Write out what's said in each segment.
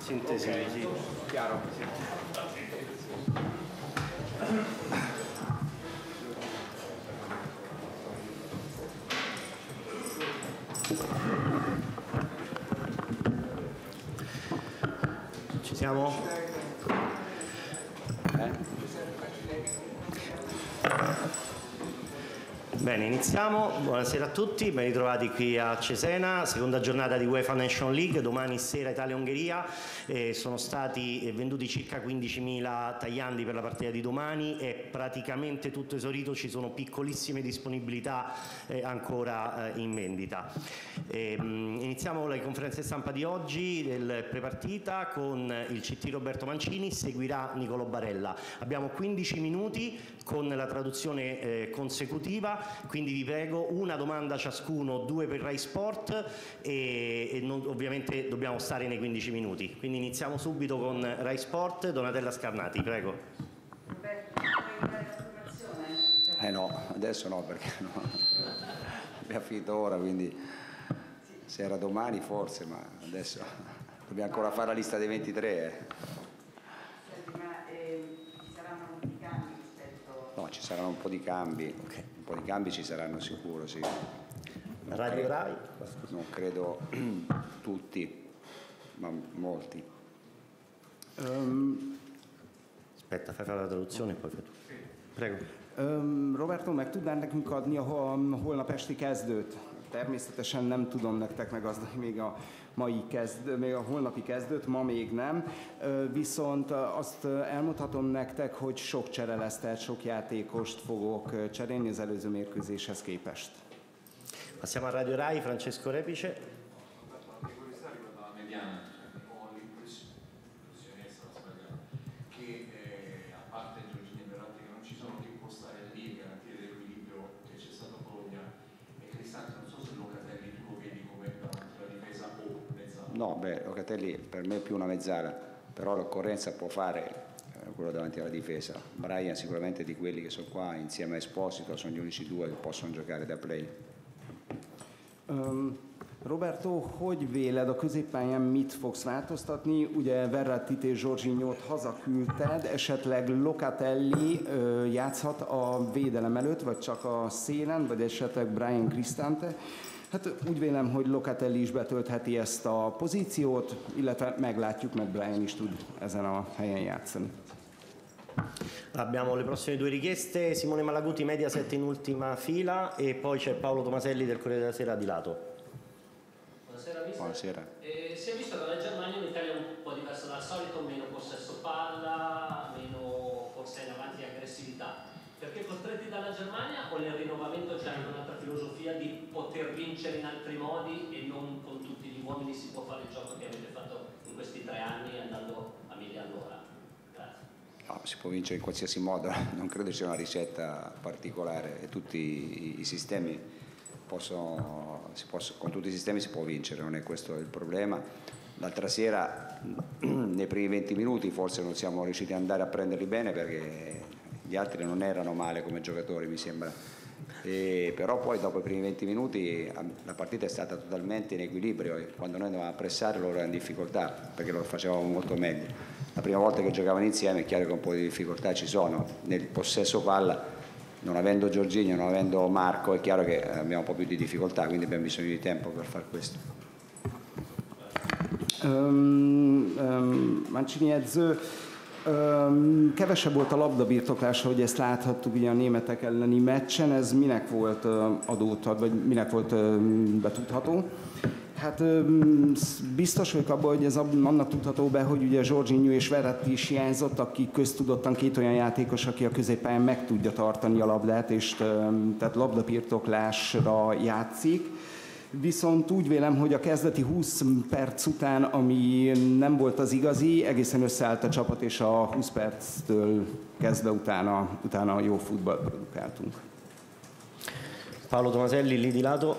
Sintesi, Ok, sì. Chiaro. Ci siamo? Bene, iniziamo. Buonasera a tutti, ben ritrovati qui a Cesena, seconda giornata di UEFA Nation League, domani sera Italia-Ungheria. Eh, sono stati eh, venduti circa 15.000 tagliandi per la partita di domani, è praticamente tutto esaurito, ci sono piccolissime disponibilità eh, ancora eh, in vendita. Ehm, iniziamo le conferenze stampa di oggi del prepartita con il CT Roberto Mancini, seguirà Nicolo Barella. Abbiamo 15 minuti con la traduzione eh, consecutiva, quindi vi prego una domanda ciascuno, due per Rai Sport e, e non- ovviamente dobbiamo stare nei 15 minuti. Quindi iniziamo subito con Rai Sport, Donatella Scarnati, prego. Roberto, vuoi dare la formazione? Eh no, adesso no perché no. abbiamo finito ora, quindi se era domani forse, ma adesso dobbiamo ancora fare la lista dei 23. eh. Senti, ma eh, ci saranno molti cambi rispetto... No, ci saranno un po' di cambi, un po' di cambi ci saranno sicuro, sì. Non Radio credo- Rai. Non credo tutti, ma molti. Öm, Aspetta, fai fare la traduzione e poi fai tu. Prego. öm, Roberto, meg tudnál nekünk adni a hol- holnap esti kezdőt? Természetesen nem tudom nektek megazdani még a mai kezd, még a holnapi kezdőt, ma még nem. Viszont azt elmondhatom nektek, hogy sok csere lesz, tehát sok játékost fogok cserélni az előző mérkőzéshez képest. Passiamo a Radio Rai, Francesco Repice. Beh, Locatelli per me è più una mezzala, però l'occorrenza può fare eh, quello davanti alla difesa. Brian sicuramente di quelli che sono qua insieme a Esposito sono gli unici due che possono giocare da play. Öm, Roberto, hogy véled a középpályán mit fogsz változtatni? Ugye Verrattit és Zsorzsinyót hazaküldted, esetleg Locatelli ö, játszhat a védelem előtt, vagy csak a szélen, vagy esetleg Brian Cristante. Hát úgy vélem, hogy Locatelli is betöltheti ezt a pozíciót, illetve meglátjuk, mert Brian is tud ezen a helyen játszani. Abbiamo le prossime due richieste, Simone Malaguti, Mediaset in ultima fila e poi c'è Paolo Tomaselli del Corriere della Sera di lato. Buonasera mister. Buonasera. Eh, si è visto che la Germania è un'Italia un po' diversa dal solito, meno possesso palla, meno forse in avanti aggressività. Perché costretti dalla Germania o nel rinnovamento c'è anche un'altra filosofia di poter vincere in altri modi e non con tutti gli uomini si può fare il gioco che avete fatto in questi tre anni andando a mille all'ora? No, si può vincere in qualsiasi modo, non credo sia una ricetta particolare e tutti i, sistemi possono, possono- con tutti i sistemi si può vincere, non è questo il problema. L'altra sera nei primi 20 minuti forse non siamo riusciti ad andare a prenderli bene perché gli altri non erano male come giocatori mi sembra. E però poi dopo i primi 20 minuti la partita è stata totalmente in equilibrio e quando noi andavamo a pressare loro erano in difficoltà perché lo facevamo molto meglio. La prima volta che giocavano insieme è chiaro che un po' di difficoltà ci sono. Nel possesso palla, non avendo Giorginio, non avendo Marco, è chiaro che abbiamo un po' più di difficoltà, quindi abbiamo bisogno di tempo per fare questo. Öm, öm, Mancini öm, kevesebb volt a labdabirtoklása, hogy ezt láthattuk ugye a németek elleni meccsen, ez minek volt adótad, vagy minek volt betudható? Hát biztos vagyok abban, hogy ez annak tudható be, hogy ugye Zsorzsinyú és Verratti is hiányzott, aki köztudottan két olyan játékos, aki a középpályán meg tudja tartani a labdát, és tehát labdabirtoklásra játszik. Viszont úgy vélem, hogy a kezdeti 20 perc után, ami nem volt az igazi, egészen összeállt a csapat, és a 20 perctől kezdve utána, utána jó futballt produkáltunk. Paolo Tomaselli lì di lato.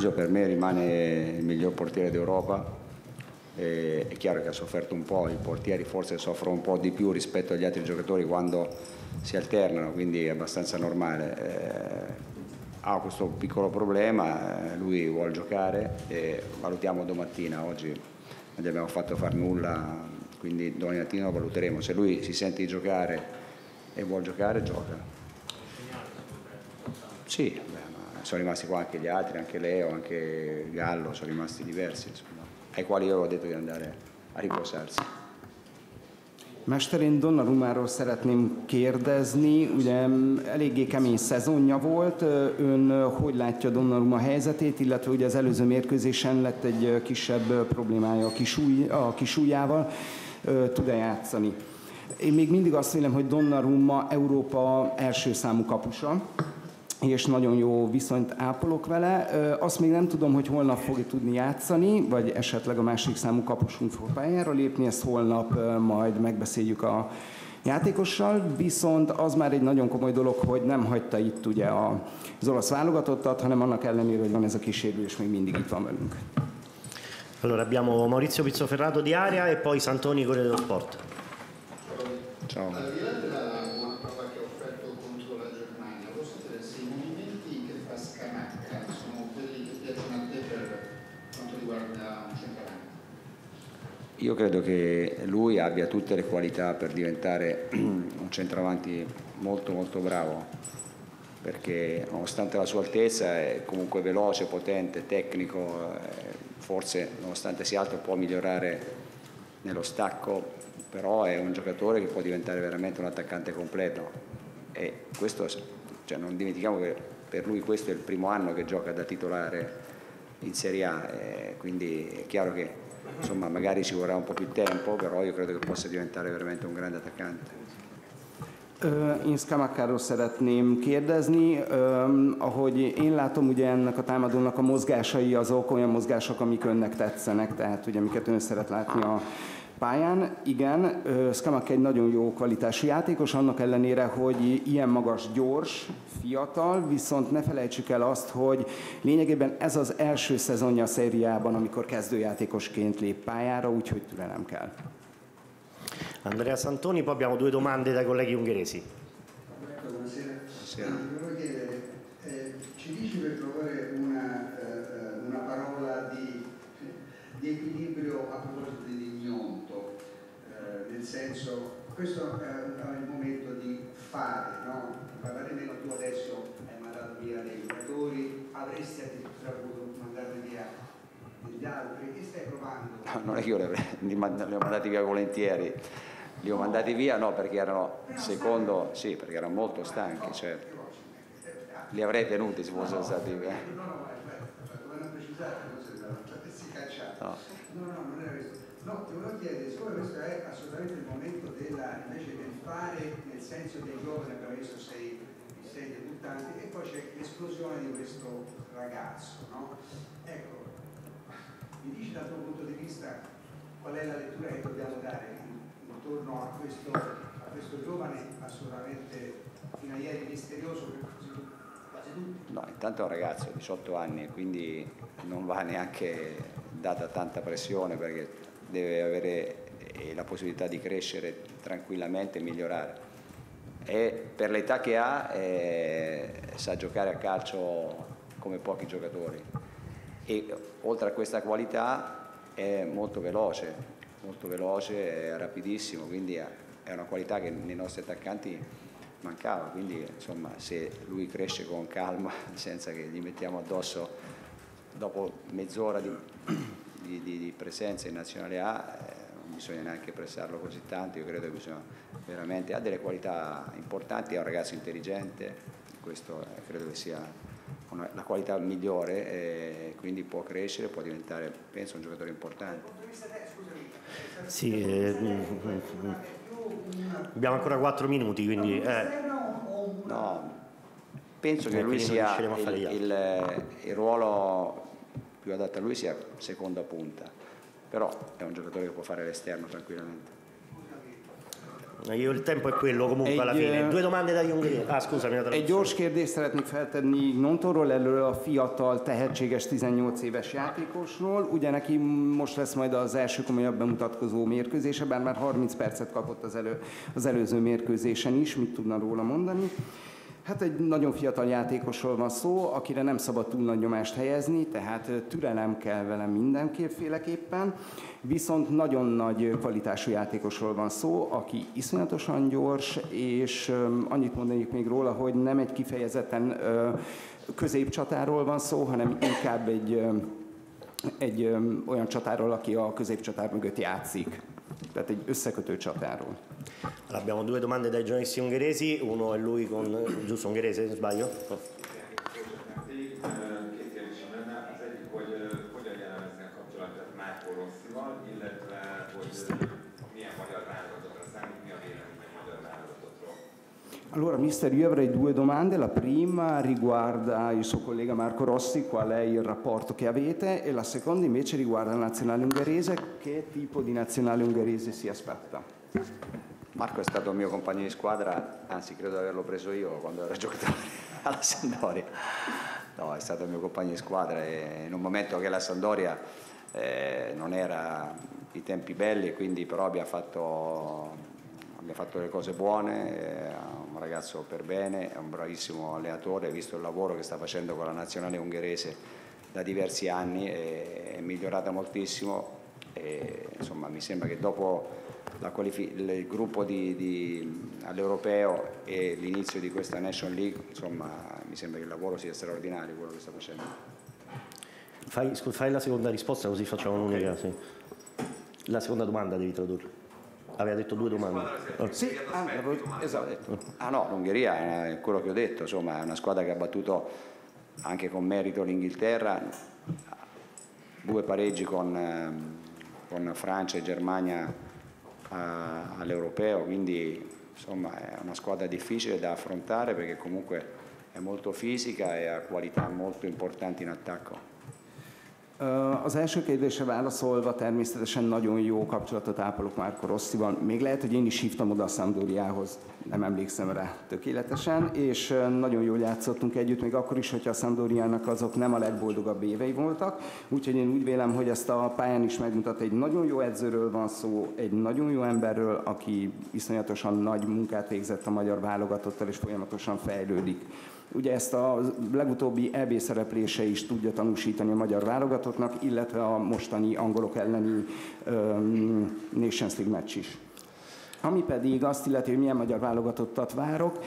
No, Gigio per me rimane il miglior portiere d'Europa. E è chiaro che ha sofferto un po', i portieri forse soffrono un po' di più rispetto agli altri giocatori quando si alternano, quindi è abbastanza normale. Eh, ha questo piccolo problema, eh, lui vuole giocare e valutiamo domattina, oggi non gli abbiamo fatto fare nulla, quindi domani mattina lo valuteremo. Se lui si sente di giocare e vuole giocare, gioca. Sì, sono rimasti qua anche gli altri, anche Leo, anche Gallo, sono rimasti diversi, insomma, ai quali io ho detto di andare a riposarsi. Mester, én Donnarumáról szeretném kérdezni, ugye mm, eléggé kemény szezonja volt, ön hogy látja Donnarumma helyzetét, illetve ugye az előző mérkőzésen lett egy kisebb problémája a, kisúly, a kisújjával, tud-e játszani? Én még mindig azt vélem, hogy Donnarumma Európa első számú kapusa, és nagyon jó viszonyt ápolok vele. Azt még nem tudom, hogy holnap fog tudni játszani, vagy esetleg a másik számú kapusunk fog pályára lépni, ezt holnap majd megbeszéljük a játékossal, viszont az már egy nagyon komoly dolog, hogy nem hagyta itt ugye az olasz válogatottat, hanem annak ellenére, hogy van ez a kísérő, és még mindig itt van velünk. Allora abbiamo Maurizio Pizzoferrato di Aria e poi Santoni Corriere dello Sport. Ciao. Io credo che lui abbia tutte le qualità per diventare un centravanti molto molto bravo, perché nonostante la sua altezza è comunque veloce, potente, tecnico, eh, forse nonostante sia alto può migliorare nello stacco, però è un giocatore che può diventare veramente un attaccante completo. E questo, cioè non dimentichiamo che per lui questo è il primo anno che gioca da titolare in Serie A, eh, quindi è chiaro che insomma, magari ci vorrà un po' più tempo, però io credo che possa diventare veramente un grande attaccante. Én Skamakkáról szeretném kérdezni, ahogy én látom, ugye ennek a támadónak a mozgásai azok olyan mozgások, amik önnek tetszenek, tehát ugye amiket ön szeret látni a pályán. Igen, Skamak egy nagyon jó kvalitású játékos, annak ellenére, hogy ilyen magas, gyors, fiatal, viszont ne felejtsük el azt, hogy lényegében ez az első szezonja a szériában, amikor kezdőjátékosként lép pályára, úgyhogy türelem kell. Andrea Santoni, poi abbiamo due domande dai colleghi ungheresi. Buonasera. Buonasera. Volevo chiedere, eh, ci dici per favore una, eh, una parola di, di, equilibrio a proposito senso, questo è il momento di fare, no? Parlare meno tu adesso hai mandato via dei giocatori, avresti addirittura voluto mandarne via degli altri, che stai provando? No, non è che io li, avrei- li mand- li ho mandati via volentieri, li ho mandati via no perché erano, secondo, sì perché erano molto stanchi, certo. Li avrei tenuti se fossero stati via. No, no, aspetta, dovevano precisare da si cacciato. No. No, no, non. No, ti volevo chiedere, siccome questo è assolutamente il momento della, invece del fare, nel senso dei giovani, abbiamo visto sei, sei debuttanti, e poi c'è l'esplosione di questo ragazzo, no? Ecco, mi dici dal tuo punto di vista qual è la lettura che dobbiamo dare intorno a questo, a questo giovane assolutamente fino a ieri misterioso per quasi? No, intanto è un ragazzo di 18 anni, quindi non va neanche data tanta pressione perché deve avere eh, la possibilità di crescere tranquillamente e migliorare. E per l'età che ha eh, sa giocare a calcio come pochi giocatori e oltre a questa qualità è molto veloce, molto veloce, rapidissimo, quindi è una qualità che nei nostri attaccanti mancava, quindi insomma se lui cresce con calma senza che gli mettiamo addosso dopo mezz'ora di, di- di- di presenza in Nazionale A eh, non bisogna neanche pressarlo così tanto, io credo che bisogna veramente, ha delle qualità importanti, è un ragazzo intelligente, questo eh, credo che sia una- la qualità migliore, eh, quindi può crescere, può diventare, penso, un giocatore importante. Sì, abbiamo ancora 4 minuti, quindi... No, penso che lui sia il, il- il ruolo più adatto a lui sia seconda punta, però è un giocatore che può fare l'esterno tranquillamente. Io il tempo è quello comunque Egy, alla fine. eh, Due domande dagli ungheresi. Ah, scusami, la Egy gyors kérdést szeretnék feltenni Nontorról elől a fiatal, tehetséges 18 éves játékosról. Ugye neki most lesz majd az első komolyabb bemutatkozó mérkőzése, bár már 30 percet kapott az, elő, az előző mérkőzésen is. Mit tudna róla mondani? Hát egy nagyon fiatal játékosról van szó, akire nem szabad túl nagy nyomást helyezni, tehát türelem kell vele mindenképpen, viszont nagyon nagy kvalitású játékosról van szó, aki iszonyatosan gyors, és annyit mondanék még róla, hogy nem egy kifejezetten középcsatáról van szó, hanem inkább egy, egy olyan csatáról, aki a középcsatár mögött játszik. Tehát egy összekötő csatáról. Abbiamo due domande dai giornalisti ungheresi, uno è lui con giusto ungherese, sbaglio? Két kérdésem lenne. Az egyik, hogy ö, hogyan jellemezne a kapcsolatot Márko Rosszival, illetve hogy ö, milyen magyar válogatotra számít, mi a vélemény a magyar válogatotról. Allora, mister, io avrei due domande. La prima riguarda il suo collega Marco Rossi, qual è il rapporto che avete, e la seconda invece riguarda la nazionale ungherese, che tipo di nazionale ungherese si aspetta? Marco è stato mio compagno di squadra, anzi credo di averlo preso io quando ero giocatore alla Sampdoria. No, è stato mio compagno di squadra e in un momento che la Sampdoria eh, non era i tempi belli, quindi però abbiamo fatto, abbiamo fatto le cose buone, un ragazzo per bene, è un bravissimo allenatore, visto il lavoro che sta facendo con la nazionale ungherese da diversi anni, è, è migliorata moltissimo e insomma mi sembra che dopo il gruppo all'europeo e l'inizio di questa Nation League, insomma mi sembra che il lavoro sia straordinario quello che sta facendo. Fai, fai la seconda risposta così facciamo un'unica. Sì. La seconda domanda devi tradurre. Aveva detto due domande. Oh. Sì, ah, esatto. Ah no, l'Ungheria è quello che ho detto, insomma è una squadra che ha battuto anche con merito l'Inghilterra, due pareggi con, ehm, con Francia e Germania a- all'europeo, quindi insomma è una squadra difficile da affrontare perché comunque è molto fisica e ha qualità molto importanti in attacco. Az első kérdésre válaszolva természetesen nagyon jó kapcsolatot ápolok Márko Rosszival. Még lehet, hogy én is hívtam oda a Sampdoriához, nem emlékszem rá tökéletesen, és nagyon jól játszottunk együtt, még akkor is, hogyha a Sampdoriának azok nem a legboldogabb évei voltak. Úgyhogy én úgy vélem, hogy ezt a pályán is megmutat, egy nagyon jó edzőről van szó, egy nagyon jó emberről, aki iszonyatosan nagy munkát végzett a magyar válogatottal, és folyamatosan fejlődik. Ugye ezt a legutóbbi EB szereplése is tudja tanúsítani a magyar válogatottnak, illetve a mostani angolok elleni um, Nations League meccs is. Ami pedig azt illeti, hogy milyen magyar válogatottat várok,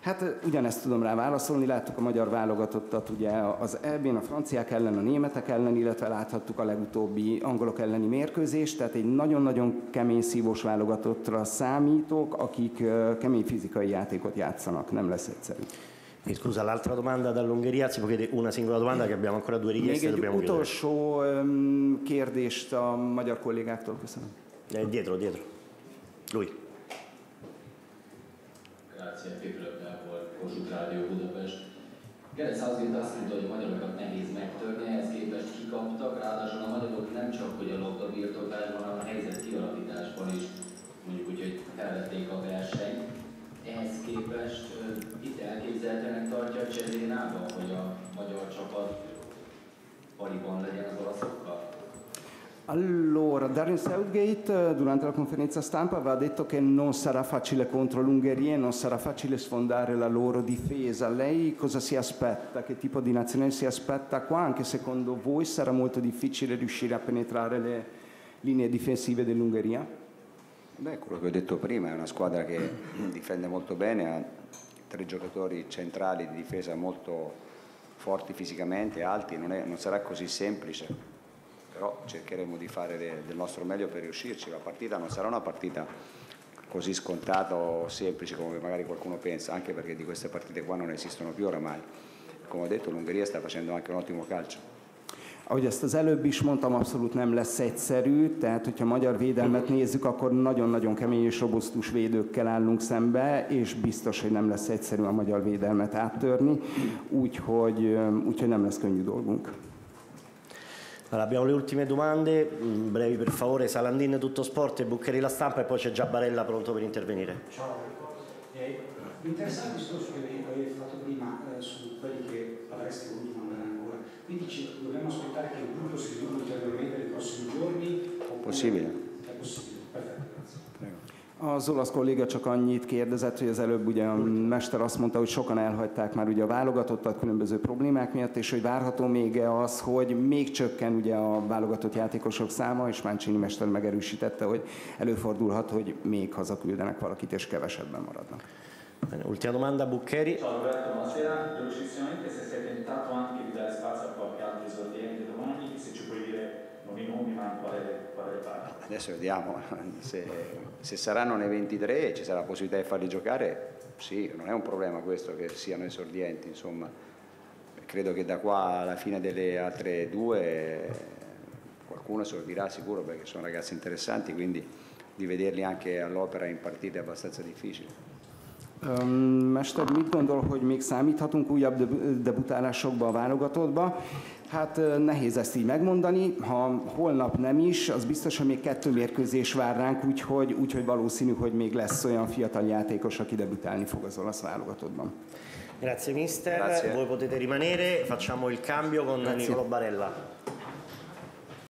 Hát ugyanezt tudom rá válaszolni, láttuk a magyar válogatottat ugye az EB-n, a franciák ellen, a németek ellen, illetve láthattuk a legutóbbi angolok elleni mérkőzést, tehát egy nagyon-nagyon kemény szívós válogatottra számítok, akik kemény fizikai játékot játszanak, nem lesz egyszerű. E scusa, l'altra domanda dall'Ungheria, si può chiedere una singola domanda che abbiamo ancora due Még richieste egy dobbiamo utolsó öm, kérdést a magyar kollégáktól köszönöm. Eh, dietro, dietro. Lui. Grácia, Péter Gábor, Kossuth Rádió Budapest. Gerec azért azt mondta, hogy a magyarokat nehéz megtörni, ehhez képest kikaptak, ráadásul a magyarok nem csak hogy a labda birtoklásban, hanem a helyzet kialakításban is mondjuk úgy, hogy felvették a versenyt. Ehhez képest ö, itt elképzelhetőnek tartja a Cserénában, hogy a magyar csapat pariban legyen az olaszokkal? Allora, Darren Southgate eh, durante la conferenza stampa aveva detto che non sarà facile contro l'Ungheria e non sarà facile sfondare la loro difesa. Lei cosa si aspetta? Che tipo di nazione si aspetta qua? Anche secondo voi sarà molto difficile riuscire a penetrare le linee difensive dell'Ungheria? Beh, quello che ho detto prima è una squadra che difende molto bene, ha tre giocatori centrali di difesa molto forti fisicamente, alti, non, è- non sarà così semplice, però cercheremo di fare de- del nostro meglio per riuscirci. La partita non sarà una partita così scontata o semplice come magari qualcuno pensa, anche perché di queste partite qua non esistono più oramai. Come ho detto, l'Ungheria sta facendo anche un ottimo calcio. Ahogy ezt az előbb is mondtam, abszolút nem lesz egyszerű, tehát hogyha magyar védelmet nézzük, akkor nagyon-nagyon kemény és robusztus védőkkel állunk szembe, és biztos, hogy nem lesz egyszerű a magyar védelmet áttörni, úgyhogy, úgyhogy nem lesz könnyű dolgunk. Allora, abbiamo le ultime domande, mm, brevi per favore, Salandin tutto sport e Buccheri la stampa e poi c'è già Barella pronto per intervenire. Ciao, eh, mi interessava il discorso che avevi fatto prima eh, su quelli che avresti voluto. Quindi ci, dobbiamo aspettare che il gruppo si sviluppi ulteriormente nei prossimi giorni? Oppure Possibile. È possibile, perfetto, grazie. Az olasz kolléga csak annyit kérdezett, hogy az előbb ugye a mester azt mondta, hogy sokan elhagyták már ugye a válogatottat különböző problémák miatt, és hogy várható még az, hogy még csökken ugye a válogatott játékosok száma, és Mancini mester megerősítette, hogy előfordulhat, hogy még hazaküldenek valakit, és kevesebben maradnak. Ultima domanda, Buccheri. Ciao Roberto, buonasera. Velocissimamente se Adesso vediamo, se, se saranno nei 23 e ci sarà la possibilità di farli giocare, sì, non è un problema questo che siano esordienti, insomma. Credo che da qua alla fine delle altre due qualcuno esordirà sicuro perché sono ragazzi interessanti, quindi di vederli anche all'opera in partite è abbastanza difficile. Öm, Mester, mit gondol, hogy még számíthatunk újabb deb- debutálásokba a válogatottba? Hát nehéz ezt így megmondani. Ha holnap nem is, az biztos, hogy még kettő mérkőzés vár ránk, úgyhogy, úgyhogy valószínű, hogy még lesz olyan fiatal játékos, aki debütálni fog az olasz válogatottban. Grazie mister, Grazie. voi potete rimanere, facciamo il cambio con Grazie. Nicolo Barella.